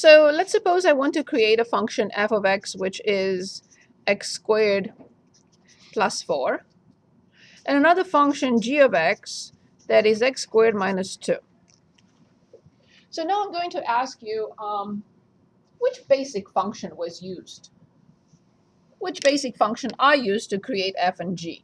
So let's suppose I want to create a function f of x which is x squared plus 4 and another function g of x that is x squared minus 2. So now I'm going to ask you um, which basic function was used? Which basic function I used to create f and g?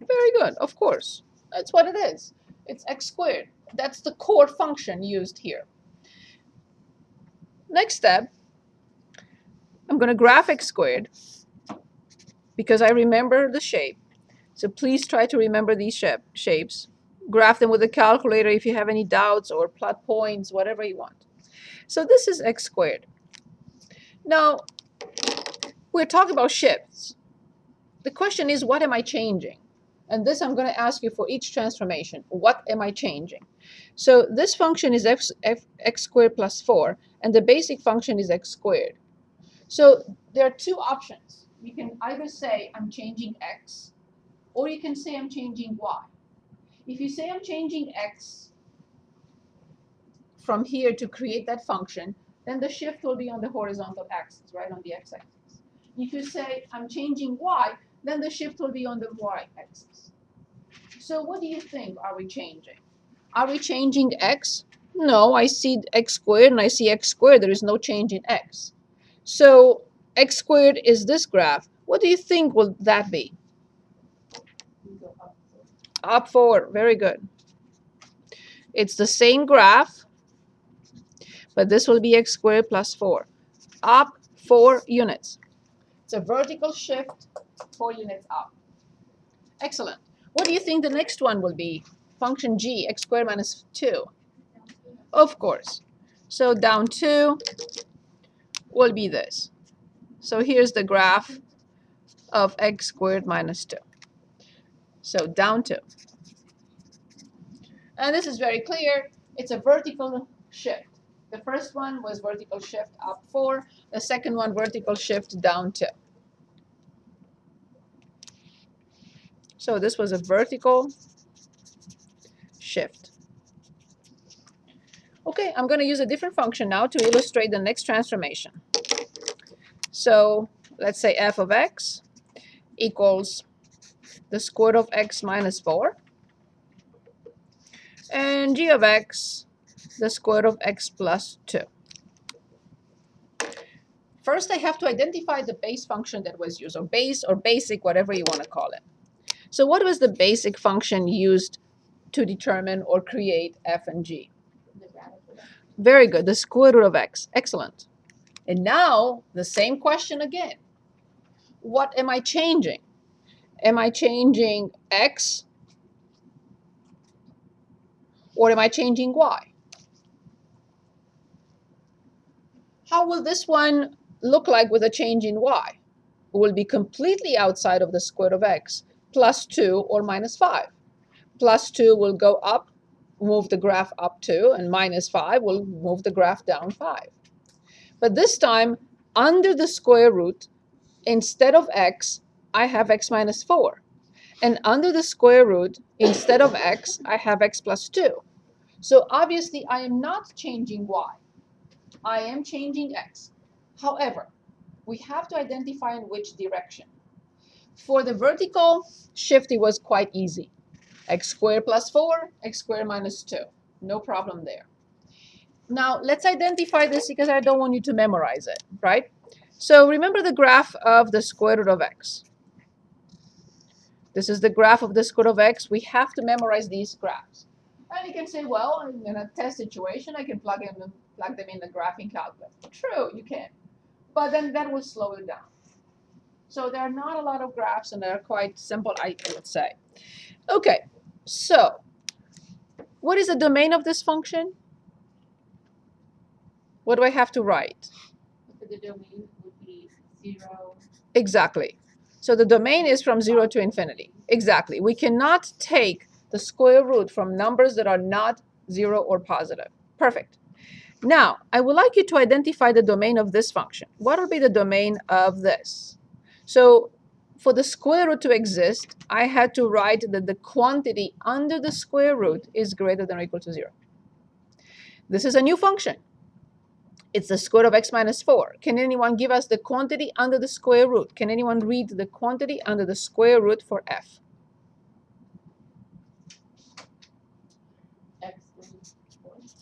Very good, of course. That's what it is. It's x squared. That's the core function used here. Next step, I'm going to graph x squared because I remember the shape. So please try to remember these shape, shapes. Graph them with a calculator if you have any doubts or plot points, whatever you want. So this is x squared. Now, we're talking about shifts. The question is, what am I changing? And this I'm going to ask you for each transformation. What am I changing? So this function is f, f, x squared plus 4, and the basic function is x squared. So there are two options. You can either say I'm changing x, or you can say I'm changing y. If you say I'm changing x from here to create that function, then the shift will be on the horizontal axis, right, on the x-axis. If you say I'm changing y, then the shift will be on the y-axis. So what do you think are we changing? Are we changing x? No, I see x squared and I see x squared. There is no change in x. So x squared is this graph. What do you think will that be? Up 4. Very good. It's the same graph, but this will be x squared plus 4. Up 4 units. It's a vertical shift 4 units up. Excellent. What do you think the next one will be? Function g, x squared minus 2. Of course. So down 2 will be this. So here's the graph of x squared minus 2. So down 2. And this is very clear. It's a vertical shift. The first one was vertical shift up 4. The second one vertical shift down 2. So this was a vertical shift. Okay, I'm going to use a different function now to illustrate the next transformation. So let's say f of x equals the square root of x minus 4 and g of x the square root of x plus 2. First, I have to identify the base function that was used, or base or basic, whatever you want to call it. So what was the basic function used to determine or create f and g? Very good, the square root of x. Excellent. And now, the same question again. What am I changing? Am I changing x or am I changing y? How will this one look like with a change in y? It will be completely outside of the square root of x plus 2 or minus 5. Plus 2 will go up, move the graph up 2, and minus 5 will move the graph down 5. But this time, under the square root, instead of x, I have x minus 4. And under the square root, instead of x, I have x plus 2. So obviously, I am not changing y. I am changing x. However, we have to identify in which direction. For the vertical shift, it was quite easy. X squared plus 4, x squared minus 2. No problem there. Now, let's identify this because I don't want you to memorize it, right? So remember the graph of the square root of x. This is the graph of the square root of x. We have to memorize these graphs. And you can say, well, in a test situation, I can plug, in, plug them in the graphing calculator. True, you can. But then that will slow it down. So there are not a lot of graphs and they're quite simple, I would say. Okay, so what is the domain of this function? What do I have to write? The domain would be 0. Exactly. So the domain is from 0 to infinity. Exactly. We cannot take the square root from numbers that are not 0 or positive. Perfect. Now, I would like you to identify the domain of this function. What will be the domain of this? So for the square root to exist, I had to write that the quantity under the square root is greater than or equal to 0. This is a new function. It's the square of x minus 4. Can anyone give us the quantity under the square root? Can anyone read the quantity under the square root for f?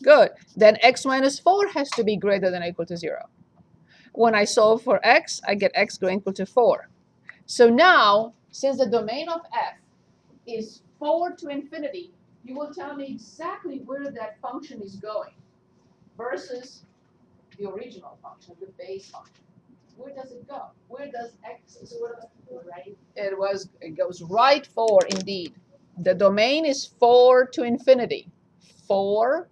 Good. Then x minus 4 has to be greater than or equal to 0. When I solve for x, I get x greater than or equal to 4. So now, since the domain of f is 4 to infinity, you will tell me exactly where that function is going versus the original function, the base function. Where does it go? Where does x sort of Right? it was it goes right for indeed. The domain is 4 to infinity. 4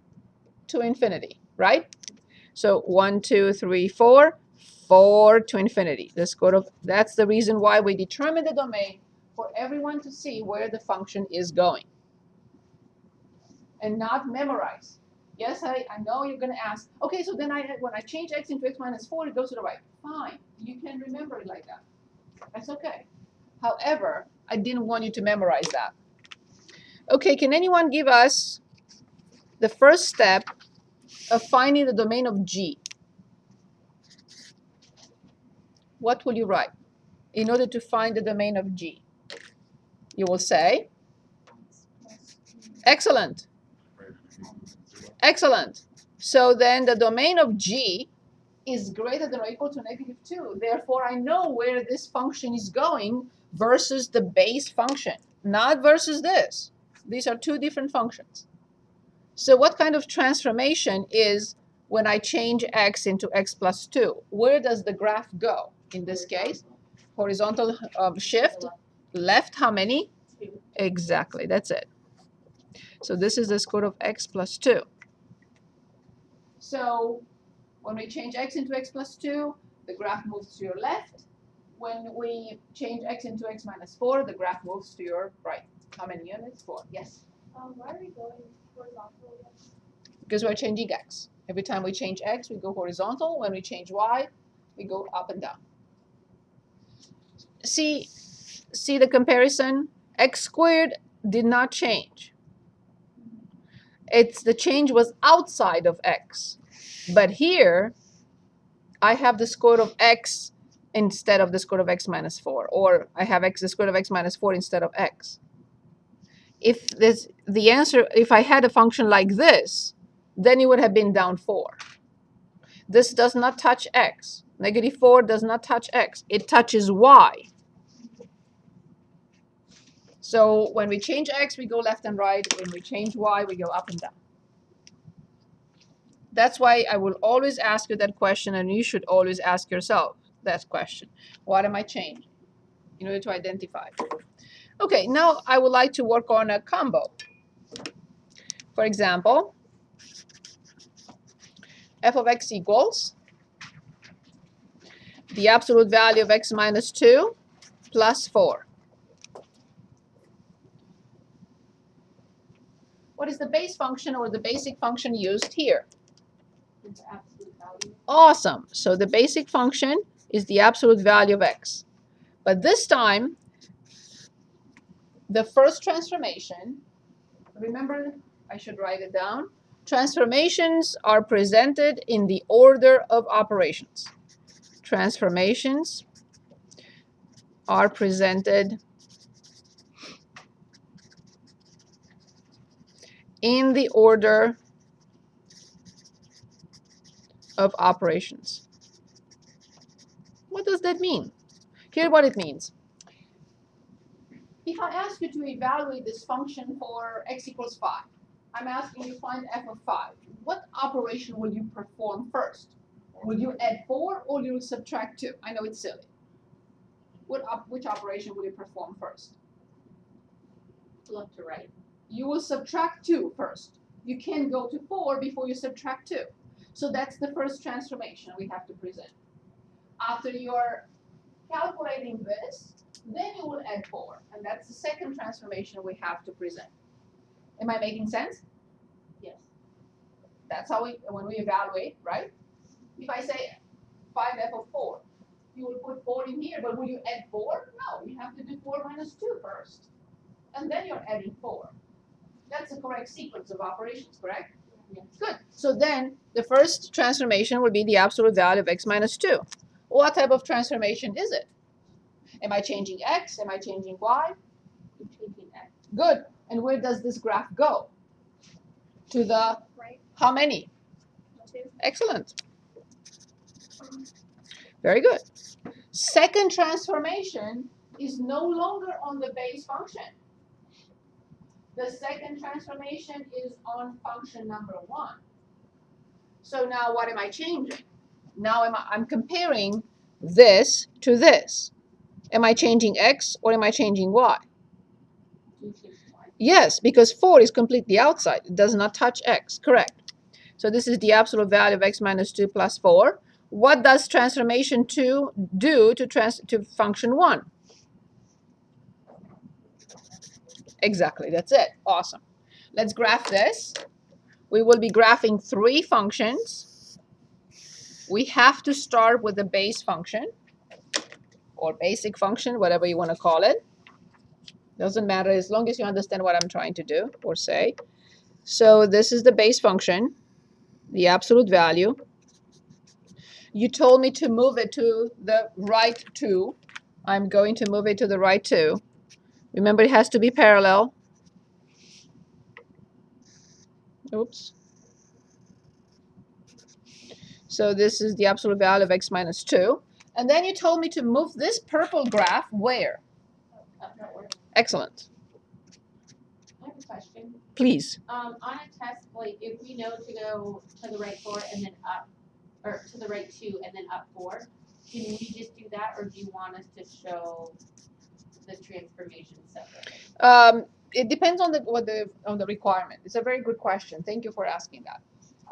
to infinity, right? So 1, 2, 3, 4, 4 to infinity. The square of that's the reason why we determine the domain for everyone to see where the function is going. And not memorize. Yes, I, I know you're gonna ask, okay, so then I when I change x into x minus 4, it goes to the right. Fine. You can remember it like that. That's okay. However, I didn't want you to memorize that. Okay, can anyone give us the first step of finding the domain of G? What will you write in order to find the domain of G? You will say, excellent, excellent. So then the domain of G is greater than or equal to negative 2. Therefore, I know where this function is going versus the base function, not versus this. These are two different functions. So what kind of transformation is when I change x into x plus 2? Where does the graph go in this case? Horizontal um, shift, left how many? Exactly, that's it. So this is the square of x plus 2. So when we change x into x plus 2, the graph moves to your left. When we change x into x minus 4, the graph moves to your right. How many units? 4. Yes. Um, why are we going horizontal? Because we're changing x. Every time we change x, we go horizontal. When we change y, we go up and down. See, see the comparison? x squared did not change. It's the change was outside of x. But here, I have the square of x instead of the square of x minus 4. Or I have x the square of x minus 4 instead of x. If this, the answer, if I had a function like this, then it would have been down 4. This does not touch x. Negative 4 does not touch x. It touches y. So when we change x, we go left and right. When we change y, we go up and down. That's why I will always ask you that question, and you should always ask yourself that question. What am I changing? In order to identify. Okay, now I would like to work on a combo. For example, f of x equals the absolute value of x minus 2 plus 4. What is the base function or the basic function used here? It's absolute value. Awesome. So the basic function is the absolute value of x. But this time, the first transformation, remember, I should write it down. Transformations are presented in the order of operations. Transformations are presented in the order of operations. What does that mean? Here what it means. If I ask you to evaluate this function for x equals 5, I'm asking you to find f of 5. What operation will you perform first? Will you add 4 or will you subtract 2? I know it's silly. What op which operation will you perform first? Left to right. You will subtract 2 first. You can't go to 4 before you subtract 2. So that's the first transformation we have to present. After you're calculating this, then you will add 4. And that's the second transformation we have to present. Am I making sense? Yes. That's how we, when we evaluate, right? If I say 5f of 4, you will put 4 in here, but will you add 4? No, you have to do 4 minus 2 first. And then you're adding 4. That's the correct sequence of operations, correct? Yes. Good. So then the first transformation will be the absolute value of x minus 2. What type of transformation is it? Am I changing x? Am I changing y? You're changing X. Good. And where does this graph go? To the Right. how many? Two. Excellent. Very good. Second transformation is no longer on the base function. The second transformation is on function number one. So now what am I changing? Now am I, I'm comparing this to this. Am I changing x or am I changing y? Yes, because 4 is completely outside. It does not touch x. Correct. So this is the absolute value of x minus 2 plus 4. What does transformation 2 do to, trans to function 1? Exactly, that's it. Awesome. Let's graph this. We will be graphing three functions. We have to start with the base function or basic function, whatever you want to call it. Doesn't matter as long as you understand what I'm trying to do or say. So this is the base function, the absolute value. You told me to move it to the right 2. I'm going to move it to the right 2. Remember, it has to be parallel. Oops. So this is the absolute value of x minus 2. And then you told me to move this purple graph where? Excellent. I have a question. Please. Um, on a test, like if we know to go to the right four and then up, or to the right two and then up four, can we just do that, or do you want us to show the transformation separately? Um, it depends on the what the on the requirement. It's a very good question. Thank you for asking that.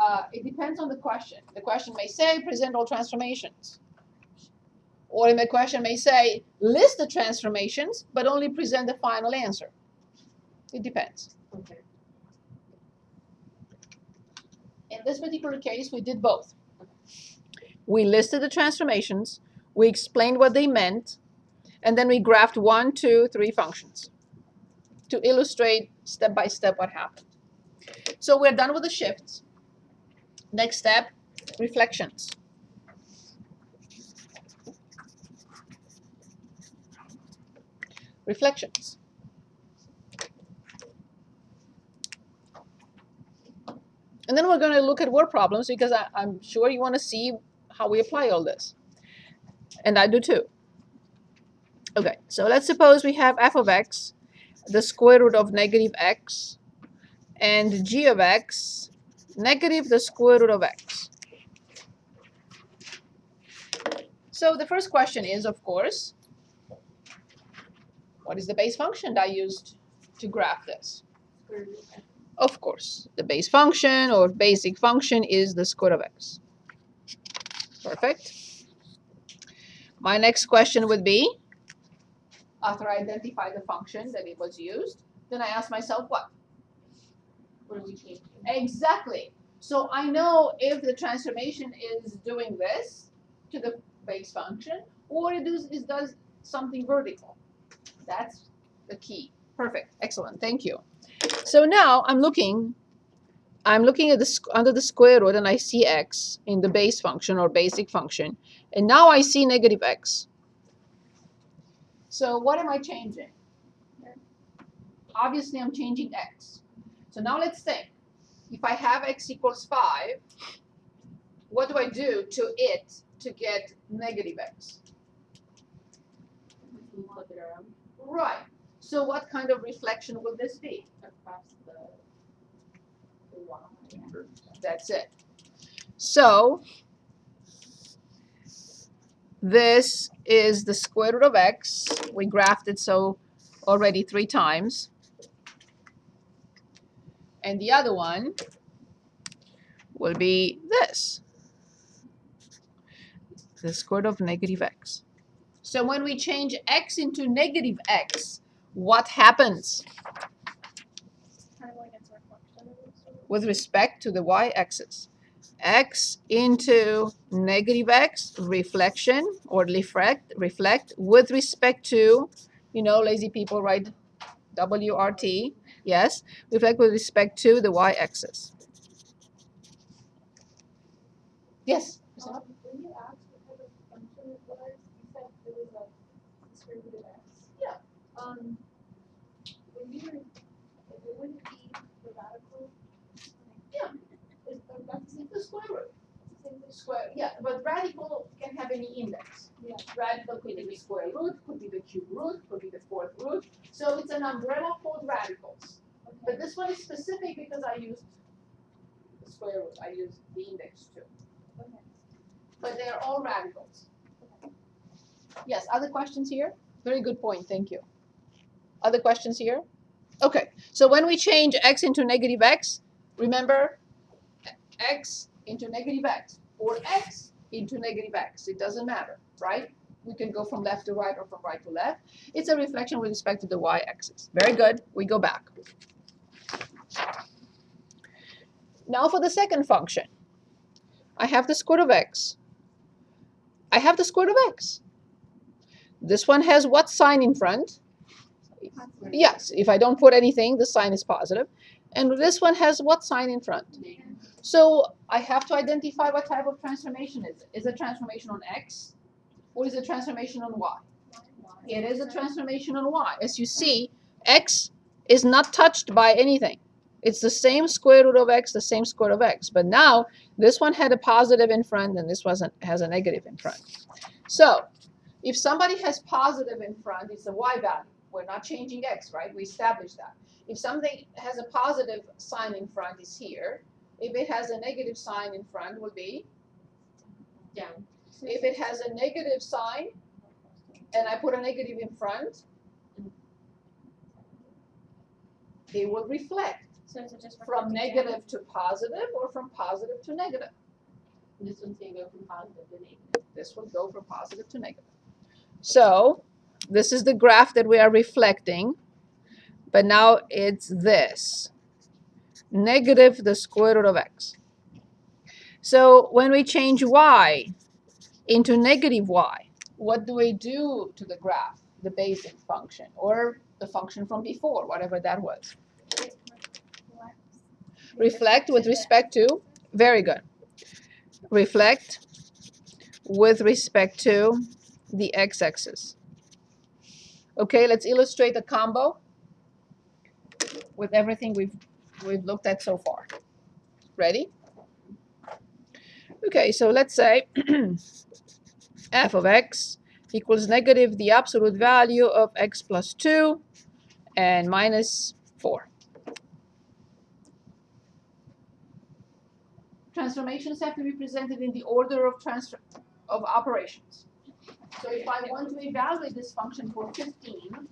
Uh, it depends on the question. The question may say present all transformations, or the question may say list the transformations but only present the final answer. It depends. Okay. In this particular case, we did both. We listed the transformations, we explained what they meant, and then we graphed one, two, three functions to illustrate step by step what happened. So we're done with the shifts. Next step, reflections. Reflections. And then we're going to look at word problems because I, I'm sure you want to see how we apply all this. And I do too. So let's suppose we have f of x, the square root of negative x, and g of x, negative the square root of x. So the first question is, of course, what is the base function that I used to graph this? Of course, the base function or basic function is the square of x. Perfect. My next question would be, after I identify the function that it was used, then I ask myself what? We? Exactly. So I know if the transformation is doing this to the base function or it does, it does something vertical. That's the key. Perfect. Excellent. Thank you. So now I'm looking, I'm looking at the under the square root and I see x in the base function or basic function. And now I see negative x. So what am I changing? Obviously I'm changing x. So now let's think. If I have x equals 5, what do I do to it to get negative x? We flip it around Right. So what kind of reflection will this be? across the, the Y. That's it. So this is the square root of x. We graphed it so already three times. And the other one will be this. The square root of negative x. So when we change x into negative x, what happens Kind of like it's a reflection of this. with respect to the y-axis? X into negative x reflection or reflect reflect with respect to you know lazy people write wrt yes reflect with respect to the y-axis Yes? Um, asked what type of function it was, you said it was a square root of x. Yeah. Um, when you were, it it wouldn't be the radical. Yeah. Is, uh, that's the same, The square root. it's the same thing. Square, yeah, but radical can have any index. Yeah. Radical could be the square root, could be the cube root, could be the fourth root. So it's an umbrella called radicals. But this one is specific because I used the square root, I used the index too. Okay. But they're all radicals. Yes, other questions here? Very good point, thank you. Other questions here? Okay, so when we change x into negative x, remember x into negative x or x into negative x, it doesn't matter, right? We can go from left to right or from right to left. It's a reflection with respect to the y-axis. Very good, we go back. Now for the second function. I have the square root of x. I have the square root of x. This one has what sign in front? Yes, if I don't put anything, the sign is positive. And this one has what sign in front? So I have to identify what type of transformation is it. Is it transformation on x? Or is it transformation on y? It is a transformation on y. As you see, x is not touched by anything. It's the same square root of x, the same square root of x. But now this one had a positive in front and this one has a negative in front. So if somebody has positive in front, it's a y value. We're not changing x, right? We established that. If something has a positive sign in front, it's here. If it has a negative sign in front, will be. Down. If it has a negative sign, and I put a negative in front, it will reflect So from negative to positive or from positive to negative. This one's gonna go from positive to negative. This will go from positive to negative. So this is the graph that we are reflecting, but now it's this. Negative the square root of x. So when we change y into negative y, what do we do to the graph, the basic function, or the function from before, whatever that was? Reflect with respect to, very good. Reflect with respect to the x-axis. Okay, let's illustrate a combo with everything we've we've looked at so far. Ready? Okay, so let's say f of x equals negative the absolute value of x plus 2 and minus 4. Transformations have to be presented in the order of transfer of operations. So if I want to evaluate this function for 15,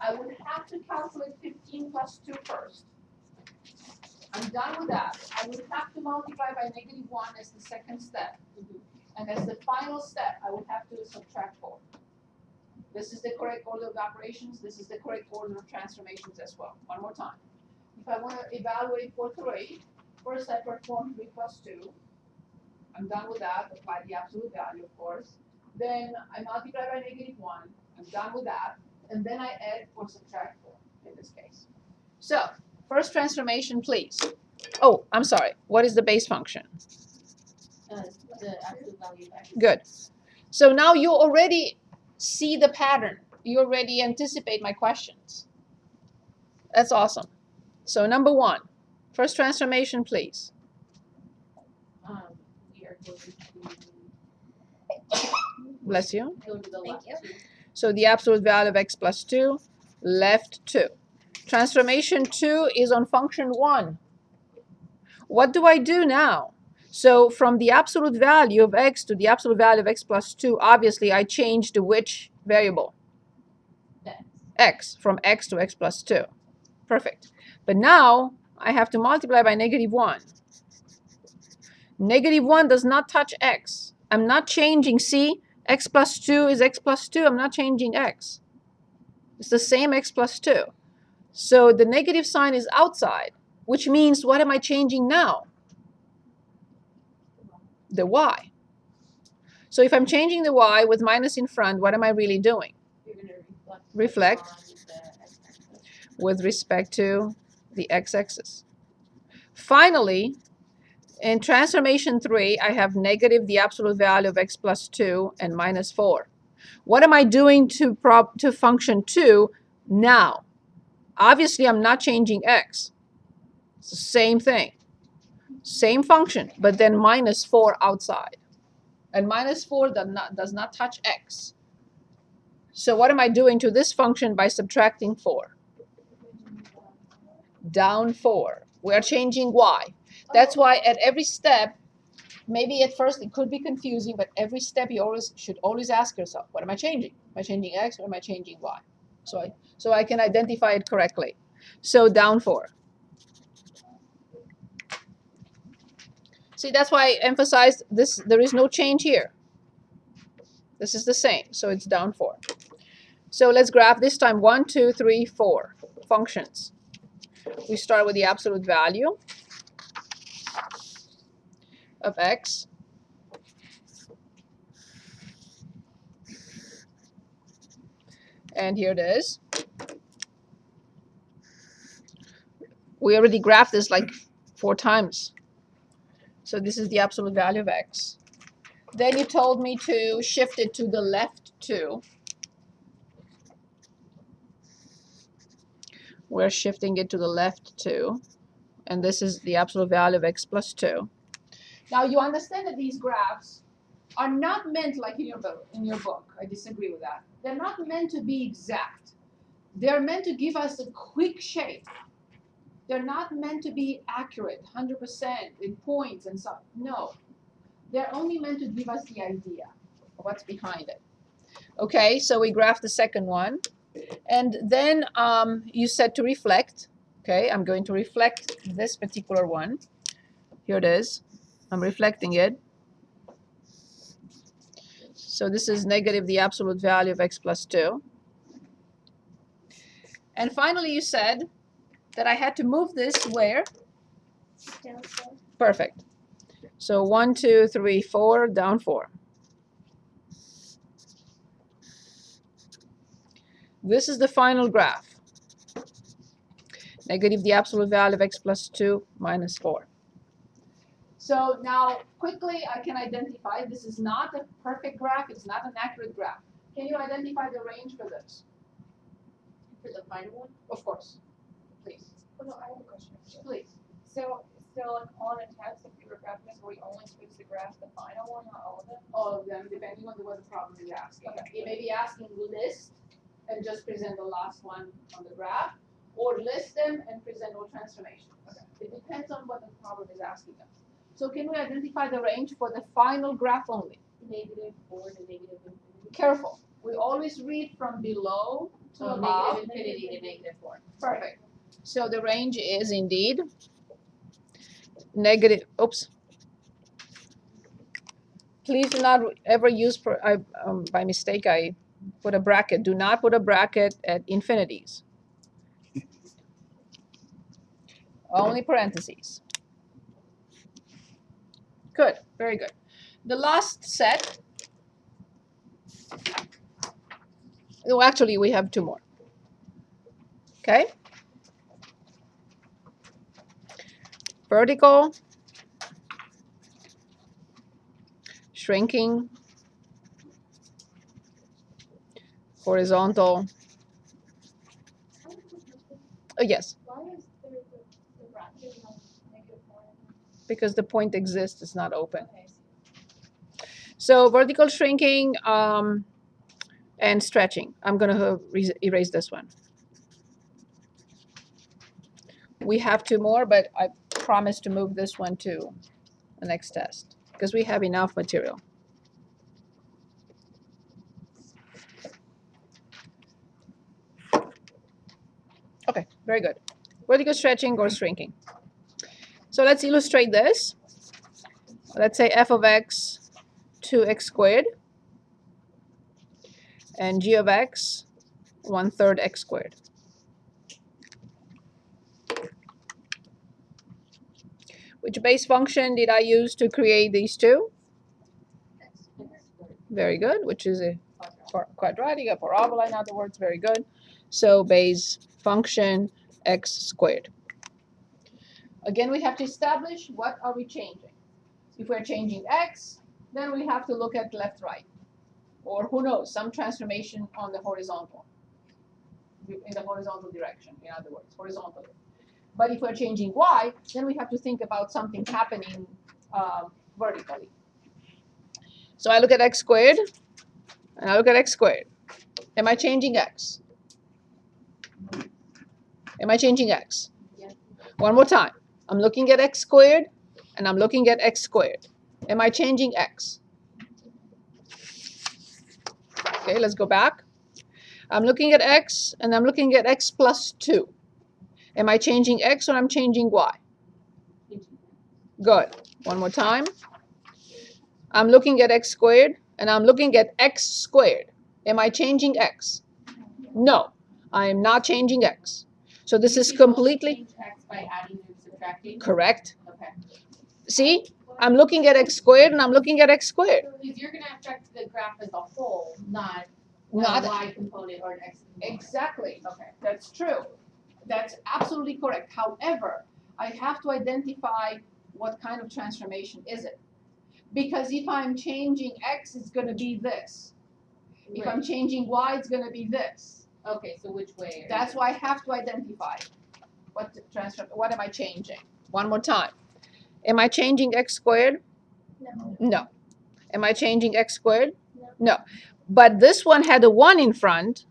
I would have to calculate 15 plus 2 first. I'm done with that. I would have to multiply by negative 1 as the second step. And as the final step, I would have to subtract 4. This is the correct order of operations. This is the correct order of transformations as well. One more time. If I want to evaluate for 3, first I perform 3 plus 2. I'm done with that. Apply the absolute value, of course. Then I multiply by negative 1. I'm done with that. And then I add or subtract 4 in this case. So, first transformation, please. Oh, I'm sorry. What is the base function? Uh, the absolute value. Good. So now you already see the pattern. You already anticipate my questions. That's awesome. So number one, first transformation, please. Um, we are going to Bless you. go Thank left. So the absolute value of x plus 2, left 2. Transformation 2 is on function 1. What do I do now? So from the absolute value of x to the absolute value of x plus 2, obviously I change to which variable? X. x, from x to x plus 2. Perfect. But now I have to multiply by negative 1. Negative 1 does not touch x. I'm not changing, see? x plus 2 is x plus 2. I'm not changing x. It's the same x plus 2. So the negative sign is outside, which means what am I changing now? The y. So if I'm changing the y with minus in front, what am I really doing? Reflect. With respect to the x-axis. Finally, In transformation 3, I have negative the absolute value of x plus 2 and minus 4. What am I doing to, prop, to function 2 now? Obviously, I'm not changing x. It's the same thing. Same function, but then minus 4 outside. And minus 4 does not, does not touch x. So what am I doing to this function by subtracting 4? Down 4. We are changing y. That's why at every step, maybe at first it could be confusing, but every step you always should always ask yourself, what am I changing? Am I changing x or am I changing y? So I, so I can identify it correctly. So down 4. See, that's why I emphasized this, there is no change here. This is the same, so it's down 4. So let's graph this time 1, 2, 3, 4 functions. We start with the absolute value of x. And here it is. We already graphed this like four times. So this is the absolute value of x. Then you told me to shift it to the left too. We're shifting it to the left too. And this is the absolute value of x plus 2. Now you understand that these graphs are not meant like in your book. In your book, I disagree with that. They're not meant to be exact. They're meant to give us a quick shape. They're not meant to be accurate, 100% in points and stuff. No, they're only meant to give us the idea of what's behind it. Okay, so we graph the second one, and then um, you said to reflect. Okay, I'm going to reflect this particular one. Here it is. I'm reflecting it. So this is negative the absolute value of x plus 2. And finally you said that I had to move this where? Down four. Perfect. So 1, 2, 3, 4, down 4. This is the final graph. Negative the absolute value of x plus 2 minus 4. So now quickly I can identify this is not a perfect graph, it's not an accurate graph. Can you identify the range for this? For the final one? Of course. Please. Oh, no, I have a question. Please. So on a test, if we were graphing this, we only choose to graph the final one, not all of it? All of them, depending on what the problem is asking. You may be asking list and just present the last one on the graph, or list them and present all transformations. It depends on what the problem is asking us. So can we identify the range for the final graph only? Negative four to negative infinity. Careful. We always read from below to So above. negative infinity to negative four. Perfect. So the range is indeed negative, oops. Please do not ever use, per- I, um, by mistake, I put a bracket. Do not put a bracket at infinities. Only parentheses. Good, very good. The last set, oh, actually, we have two more. Okay? Vertical, shrinking, horizontal. Oh, yes, because the point exists, it's not open. So vertical shrinking um, and stretching. I'm going to erase this one. We have two more, but I promise to move this one to the next test because we have enough material. Okay, very good. Vertical stretching or shrinking. So let's illustrate this. Let's say f of x 2x squared and g of x 1 third x squared. Which base function did I use to create these two? Very good, which is a quadratic, a parabola in other words, very good. So base function x squared. Again, we have to establish what are we changing. If we're changing x, then we have to look at left, right. Or who knows, some transformation on the horizontal. In the horizontal direction, in other words, horizontally. But if we're changing y, then we have to think about something happening um, vertically. So I look at x squared, and I look at x squared. Am I changing x? Am I changing x? One more time. I'm looking at x squared, and I'm looking at x squared. Am I changing x? Okay, let's go back. I'm looking at x, and I'm looking at x plus 2. Am I changing x or I'm changing y? Good. One more time. I'm looking at x squared, and I'm looking at x squared. Am I changing x? No, I am not changing x. So this is You can only completely change X by adding and subtracting? correct. Okay. See, I'm looking at x squared, and I'm looking at x squared. Because you're gonna affect the graph as a whole, not a Not Y component or an X component. exactly. Okay. That's true. That's absolutely correct. However, I have to identify what kind of transformation is it. Because if I'm changing x, it's going to be this. If I'm changing y, it's going to be this. Okay, so which way? are you That's why I have to identify what the transfer. What am I changing? One more time. Am I changing x squared? No. No. Am I changing x squared? No. No. But this one had a 1 in front,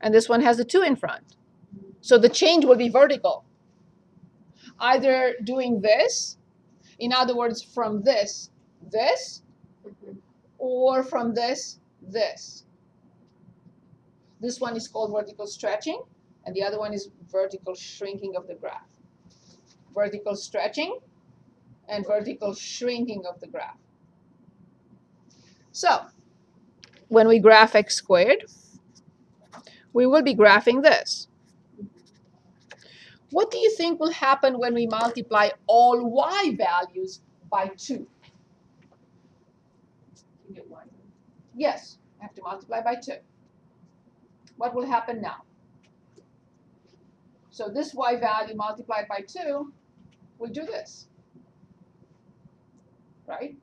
and this one has a 2 in front. So the change will be vertical. Either doing this, in other words, from this, this, or from this, this. This one is called vertical stretching, and the other one is vertical shrinking of the graph. Vertical stretching and vertical shrinking of the graph. So, when we graph x squared, we will be graphing this. What do you think will happen when we multiply all y values by 2? You get one. Yes, I have to multiply by 2. What will happen now? So this y value multiplied by 2 will do this. Right?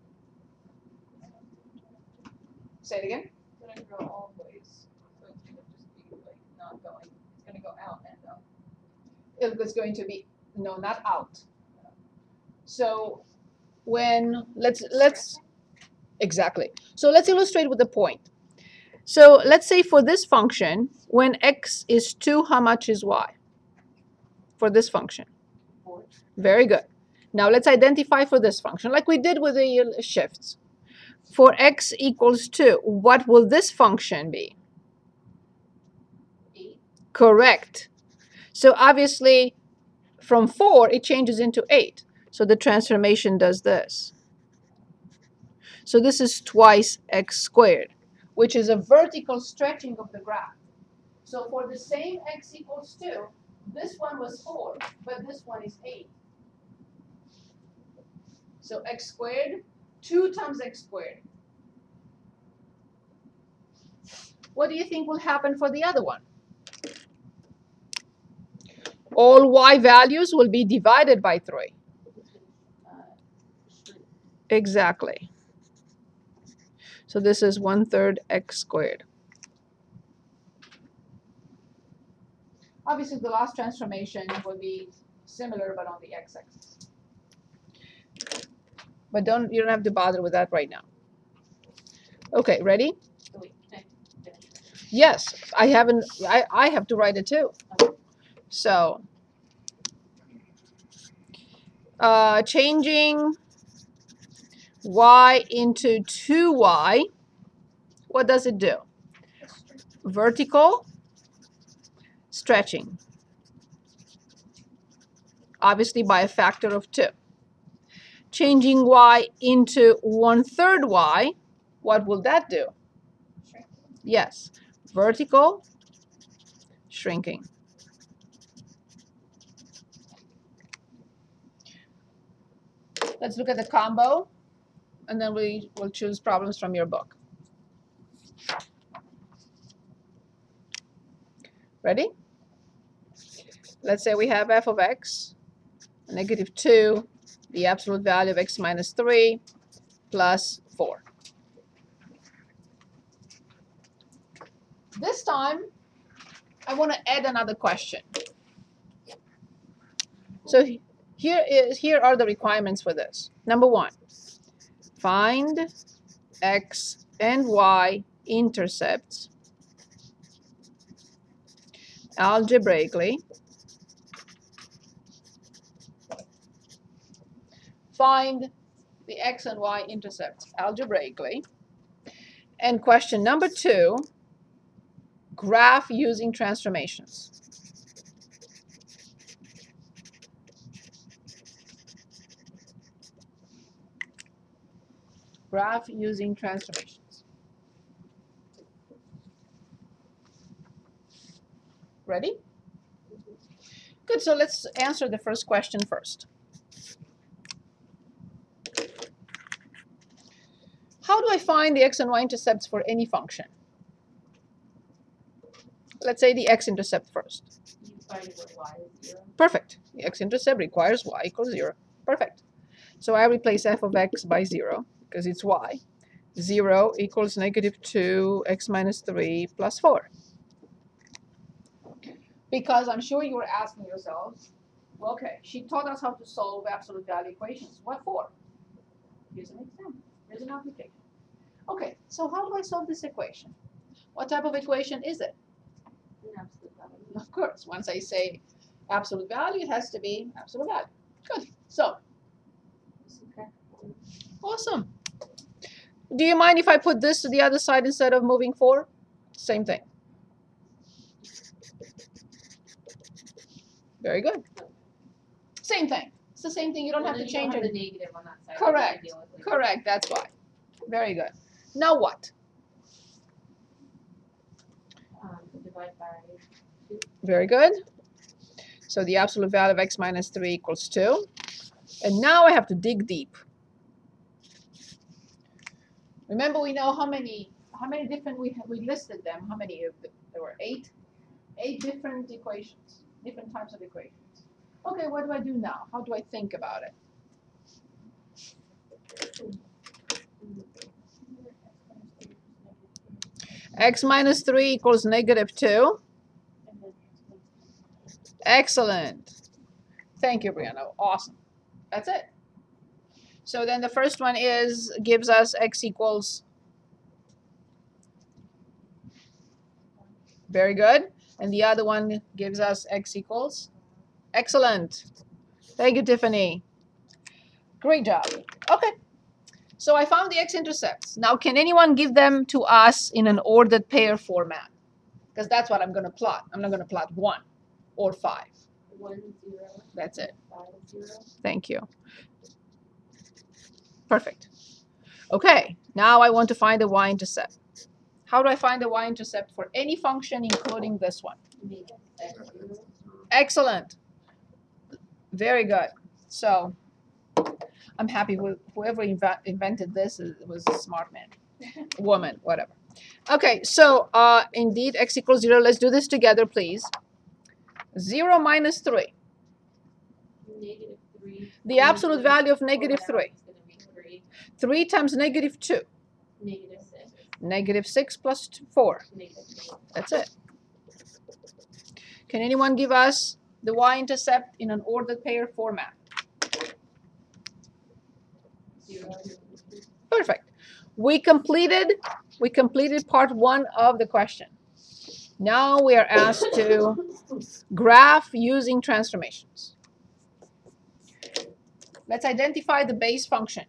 Say it again. gonna go all ways, so it's gonna just be like not going, it's gonna go out. It was going to be, no, not out. So when, let's, let's, exactly. So let's illustrate with a point. So let's say for this function, when x is 2, how much is y? For this function. Four. Very good. Now let's identify for this function, like we did with the shifts. For x equals 2, what will this function be? Eight. Correct. So obviously, from 4, it changes into 8. So the transformation does this. So this is twice x squared, which is a vertical stretching of the graph. So for the same x equals 2, this one was 4, but this one is 8. So x squared, 2 times x squared. What do you think will happen for the other one? All y values will be divided by 3. Uh. Exactly. So this is 1 third x squared. Obviously, the last transformation will be similar, but on the x-axis. But don't you don't have to bother with that right now. Okay, ready? Wait, can I finish? Yes, I haven't. I I have to write it too. So, uh, changing y into 2y, what does it do? Vertical stretching. Obviously by a factor of 2. Changing y into 1 third y, what will that do? Yes, vertical shrinking. Let's look at the combo, and then we will choose problems from your book. Ready? Let's say we have f of x negative 2, the absolute value of x minus 3, plus 4. This time, I want to add another question. So here is here are the requirements for this. Number one, find x and y intercepts algebraically. Find the x and y intercepts algebraically. And question number two, graph using transformations. Graph using transformations. Ready? Good, so let's answer the first question first. How do I find the x and y intercepts for any function? Let's say the x-intercept first. Perfect. The x-intercept requires y equals 0. Perfect. So I replace f of x by 0 because it's y. 0 equals negative 2 x minus 3 plus 4. Because I'm sure you were asking yourselves, well, okay, she taught us how to solve absolute value equations. What for? Here's an example. Here's an application. Okay, so how do I solve this equation? What type of equation is it? An absolute value. Of course, once I say absolute value, it has to be absolute value. Good. So, Subtract one. awesome. Do you mind if I put this to the other side instead of moving 4? Same thing. Very good. Same thing. It's the same thing. You don't Well, have to change have on that side. Correct. Correct, that's why. Very good. Now what? Um, Very good. So the absolute value of x minus 3 equals 2. And now I have to dig deep. Remember, we know how many how many different we we listed them. How many of them? There were eight, eight different equations, different types of equations. Okay, what do I do now? How do I think about it? x minus 3 equals negative 2. Excellent. Thank you, Brianna. Awesome. That's it. So then the first one is gives us x equals. Very good. And the other one gives us x equals. Excellent. Thank you, Tiffany. Great job. Okay. So I found the x-intercepts. Now, can anyone give them to us in an ordered pair format? Because that's what I'm going to plot. I'm not going to plot 1 or 5. one zero That's it. five zero. Thank you. Perfect. Okay, now I want to find the y-intercept. How do I find the y-intercept for any function, including this one? Make x zero. Excellent. Very good. So, I'm happy with whoever inve- invented this was a smart man, woman, whatever. Okay, so uh, indeed, x equals 0. Let's do this together, please. 0 minus 3. Negative three. The absolute value of negative 3. is gonna be three. 3 times negative 2. Negative six. Negative 6 plus 4. Negative three. That's it. Can anyone give us the y-intercept in an ordered pair format? Perfect. We completed we completed part 1 of the question. Now we are asked to graph using transformations. Let's identify the base function.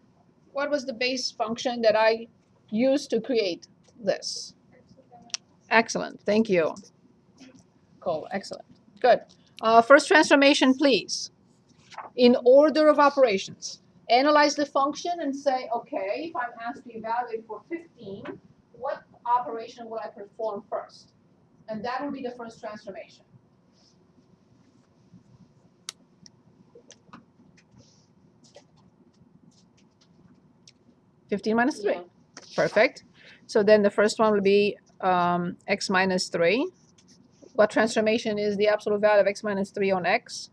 What was the base function that I used to create this? Excellent. Thank you. Cool. Excellent. Good. Uh, first transformation, please. In order of operations. Analyze the function and say, okay, if I'm asked to evaluate for 15, what operation will I perform first? And that will be the first transformation. Fifteen minus three. Yeah. Perfect. So then the first one will be um, x minus 3. What transformation is the absolute value of x minus 3 on x?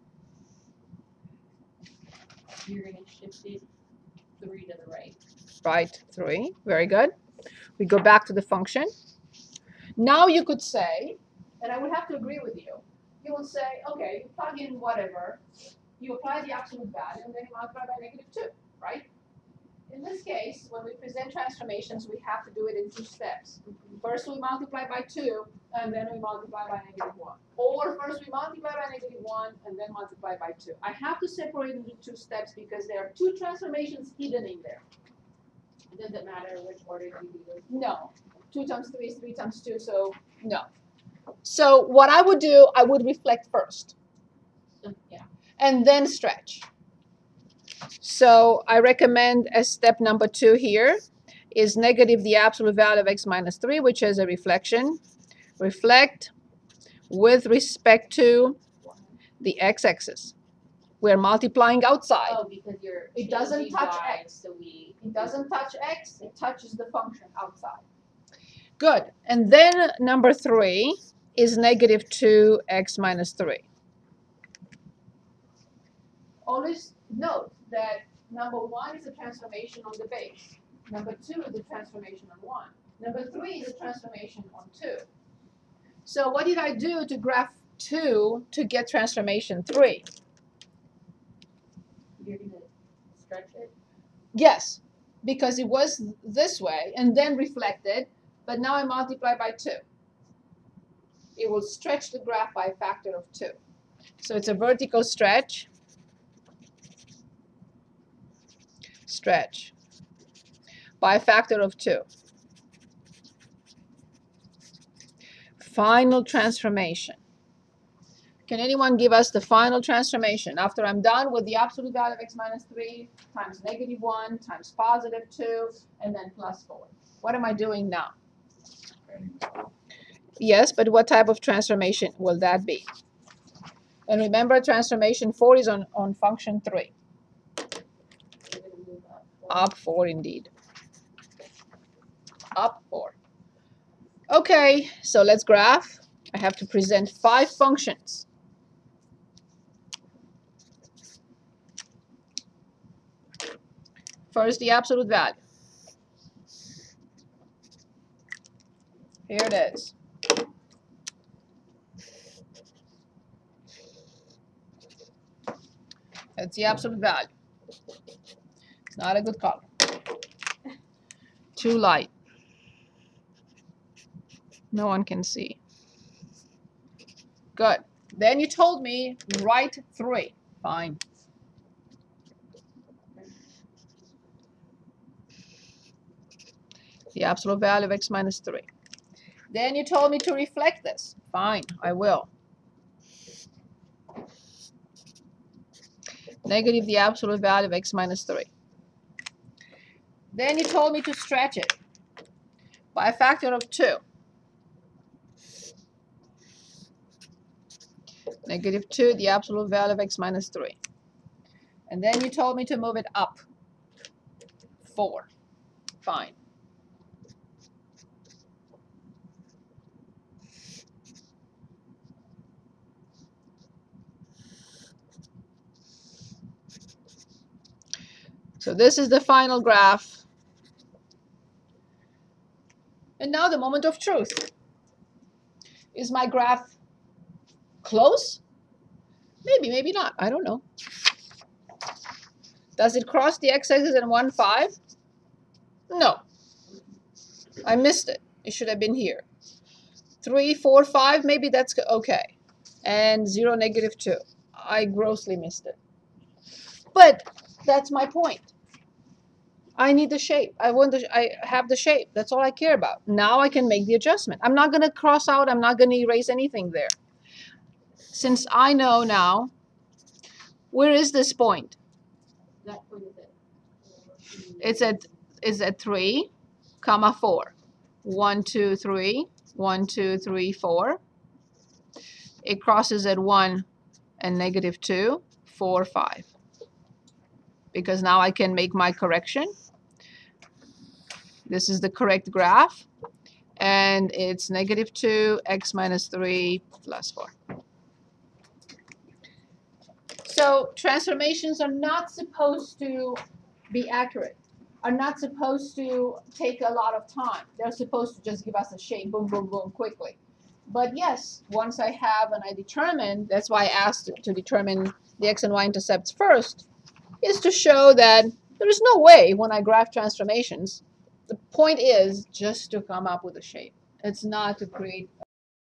you're gonna shift it three to the right. right, 3. Very good. We go back to the function. Now you could say, and I would have to agree with you, you will say, okay, you plug in whatever, you apply the absolute value, and then you multiply by negative 2, right? In this case, when we present transformations, we have to do it in two steps. First, we multiply by 2, and then we multiply by negative 1. Or first, we multiply by negative 1, and then multiply by 2. I have to separate into two steps because there are two transformations hidden in there. It doesn't matter which order you do. No. Two times three is three times two, so no. So what I would do, I would reflect first yeah. and then stretch. So I recommend as step number two here is negative the absolute value of x minus 3, which is a reflection. Reflect with respect to the x-axis. We're multiplying outside. Oh, because you're. It doesn't touch X. So we. It doesn't touch x, it touches the function outside. Good. And then number three is negative 2x minus 3. Always note that number one is a transformation on the base. Number two is a transformation on one. Number three is a transformation on two. So what did I do to graph two to get transformation three? You're gonna stretch it. Yes, because it was this way and then reflected, but now I multiply by 2. It will stretch the graph by a factor of 2. So it's a vertical stretch. Stretch by a factor of 2. Final transformation. Can anyone give us the final transformation after I'm done with the absolute value of x minus 3 times negative 1 times positive 2 and then plus 4? What am I doing now? Yes, but what type of transformation will that be? And remember, transformation 4 is on, on function 3. Up. 4 indeed. Up 4. Okay, so let's graph. I have to present five functions. First, the absolute value. Here it is. That's the absolute value. Not a good color. Too light. No one can see. Good. Then you told me write three. Fine. The absolute value of x minus 3. Then you told me to reflect this. Fine, I will. Negative the absolute value of x minus 3. Then you told me to stretch it by a factor of 2. Negative 2, the absolute value of x minus 3. And then you told me to move it up 4. Fine. So this is the final graph. And now the moment of truth. Is my graph close? Maybe, maybe not. I don't know. Does it cross the x-axis in 1, 5? No. I missed it. It should have been here. 3, 4, 5, maybe that's okay. And 0, negative 2. I grossly missed it. But that's my point. I need the shape. I want the, I have the shape. That's all I care about. Now I can make the adjustment. I'm not going to cross out. I'm not going to erase anything there. Since I know now, where is this point? That point is. It's at is at 3, comma 4. 1, 2, 3. 1, 2, 3, 4. It crosses at 1 and negative 2, 4, 5. Because now I can make my correction. This is the correct graph. And it's negative 2, x minus 3, plus 4. So transformations are not supposed to be accurate, are not supposed to take a lot of time. They're supposed to just give us a shape, boom, boom, boom, quickly. But yes, once I have and I determine, that's why I asked to determine the x and y intercepts first, is to show that there is no way when I graph transformations, the point is just to come up with a shape. It's not to create